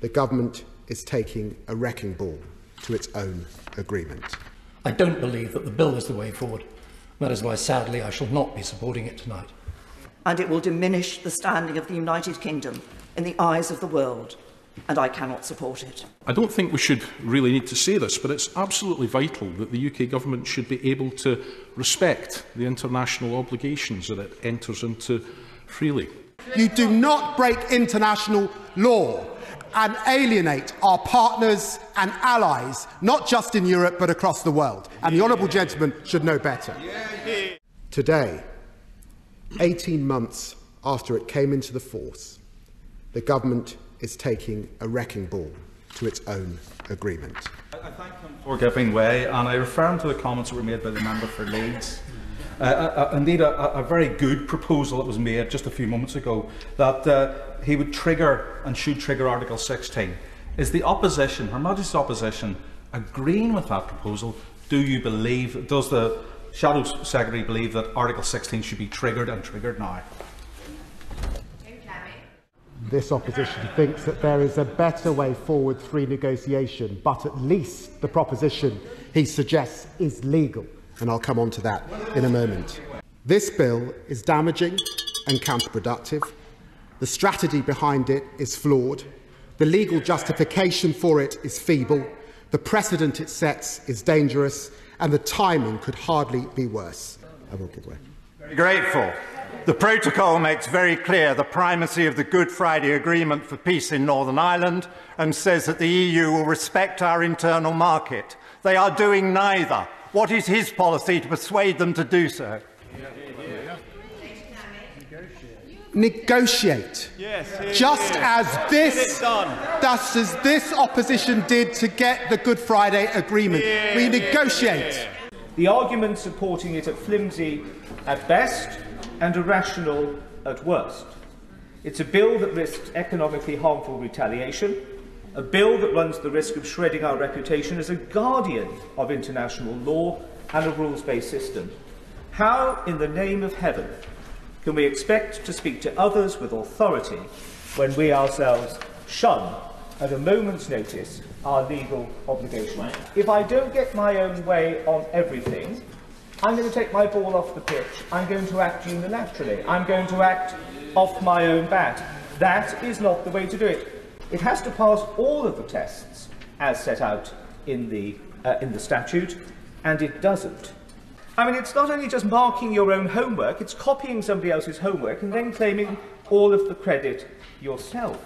The government is taking a wrecking ball to its own agreement. I don't believe that the bill is the way forward. That is why, sadly, I shall not be supporting it tonight. And it will diminish the standing of the United Kingdom in the eyes of the world, and I cannot support it. I don't think we should really need to say this, but it's absolutely vital that the UK government should be able to respect the international obligations that it enters into freely. You do not break international law and alienate our partners and allies, not just in Europe but across the world. And the Honourable Gentleman should know better. Today, 18 months after it came into the force, the government is taking a wrecking ball to its own agreement. I thank him for giving way, and I refer him to the comments that were made by the member for Leeds. Uh, uh, uh, indeed, a, a, very good proposal that was made just a few moments ago that uh, he would trigger and should trigger Article 16. Is the opposition, Her Majesty's opposition, agreeing with that proposal? Do you believe, does the Shadow Secretary believe that Article 16 should be triggered and triggered now? This opposition thinks that there is a better way forward through negotiation, but at least the proposition he suggests is legal. And I'll come on to that in a moment. This bill is damaging and counterproductive. The strategy behind it is flawed. The legal justification for it is feeble. The precedent it sets is dangerous. And the timing could hardly be worse. I will give way. Very grateful. The protocol makes very clear the primacy of the Good Friday Agreement for peace in Northern Ireland and says that the EU will respect our internal market. They are doing neither. What is his policy to persuade them to do so? Negotiate. Yes, just as this, just as this opposition did to get the Good Friday Agreement. we negotiate. The argument supporting it are flimsy at best and irrational at worst. It's a bill that risks economically harmful retaliation, a bill that runs the risk of shredding our reputation as a guardian of international law and a rules based system. How, in the name of heaven, can we expect to speak to others with authority when we ourselves shun, at a moment's notice, our legal obligation? If I don't get my own way on everything, I'm going to take my ball off the pitch. I'm going to act unilaterally. I'm going to act off my own bat. That is not the way to do it. It has to pass all of the tests as set out in the, uh, in the statute, and it doesn't. I mean, it's not only just marking your own homework, it's copying somebody else's homework and then claiming all of the credit yourself.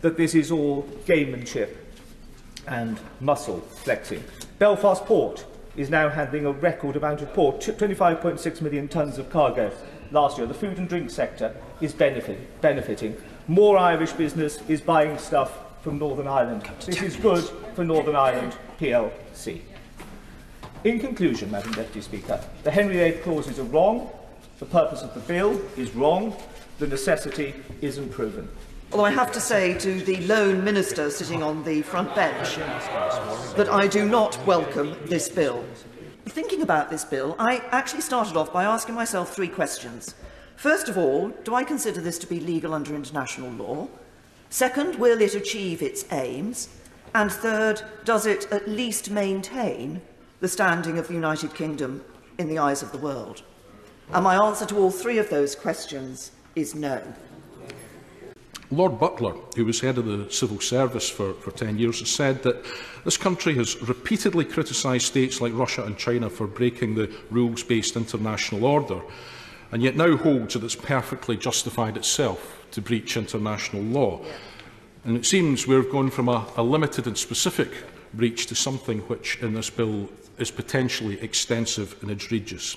That this is all gamemanship and muscle flexing. Belfast Port is now handling a record amount of port, 25.6 million tonnes of cargo last year. The food and drink sector is benefit, benefiting. More Irish business is buying stuff from Northern Ireland. This is good for Northern Ireland PLC. In conclusion, Madam Deputy Speaker, the Henry VIII clauses are wrong, the purpose of the bill is wrong, the necessity isn't proven. Although I have to say to the lone minister sitting on the front bench that I do not welcome this bill. Thinking about this bill, I actually started off by asking myself three questions. First of all, do I consider this to be legal under international law? Second, will it achieve its aims? And third, does it at least maintain the standing of the United Kingdom in the eyes of the world? And my answer to all three of those questions is no. Lord Butler, who was head of the civil service for, for 10 years, has said that this country has repeatedly criticised states like Russia and China for breaking the rules-based international order and yet now holds that it's perfectly justified itself to breach international law. And it seems we've gone from a, a limited and specific breach to something which in this bill is potentially extensive and egregious.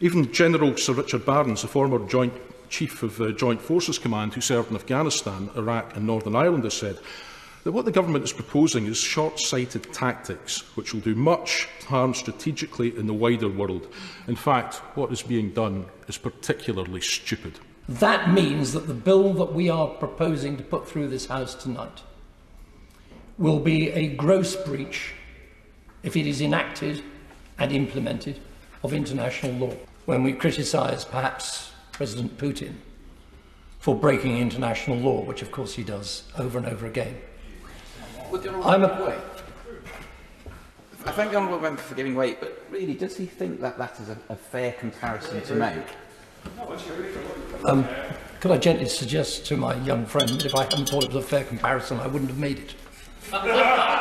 Even General Sir Richard Barnes, the former Joint Chief of the Joint Forces Command who served in Afghanistan, Iraq and Northern Ireland, has said that what the government is proposing is short-sighted tactics which will do much harm strategically in the wider world. In fact, what is being done is particularly stupid. That means that the bill that we are proposing to put through this House tonight will be a gross breach, if it is enacted and implemented, of international law. When we criticise, perhaps, President Putin for breaking international law, which of course he does over and over again. would the I'm a... Way. I thank the Honourable Member for giving weight, but really, does he think that that is a, a fair comparison to make? Um, could I gently suggest to my young friend that if I hadn't thought it was a fair comparison, I wouldn't have made it?